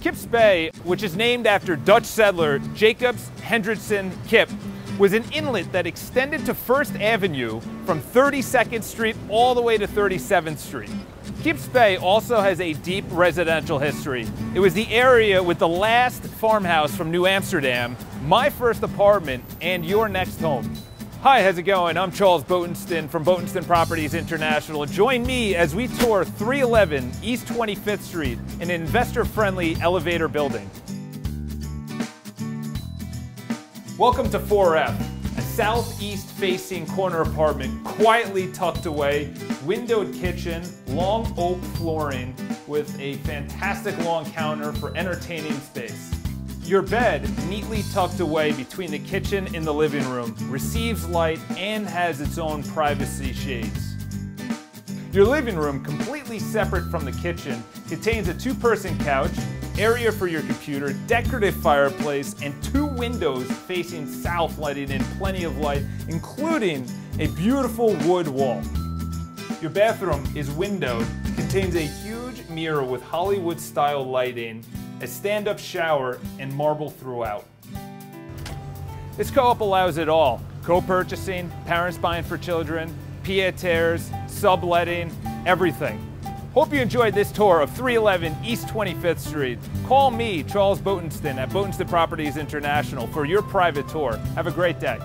Kips Bay, which is named after Dutch settler Jacobs Hendricksen Kip, was an inlet that extended to First Avenue from 32nd Street all the way to 37th Street. Kips Bay also has a deep residential history. It was the area with the last farmhouse from New Amsterdam, my first apartment, and your next home. Hi, how's it going? I'm Charles Botensten from Botensten Properties International. Join me as we tour 311 East 25th Street, an investor-friendly elevator building. Welcome to 4F, a southeast-facing corner apartment, quietly tucked away, windowed kitchen, long oak flooring with a fantastic long counter for entertaining space. Your bed, neatly tucked away between the kitchen and the living room, receives light and has its own privacy shades. Your living room, completely separate from the kitchen, contains a two-person couch, area for your computer, decorative fireplace, and two windows facing south letting in plenty of light, including a beautiful wood wall. Your bathroom is windowed, contains a huge mirror with Hollywood-style lighting, a stand-up shower, and marble throughout. This co-op allows it all. Co-purchasing, parents buying for children, pied-a-terres, subletting, everything. Hope you enjoyed this tour of 311 East 25th Street. Call me, Charles Botensten, at Botensten Properties International for your private tour. Have a great day.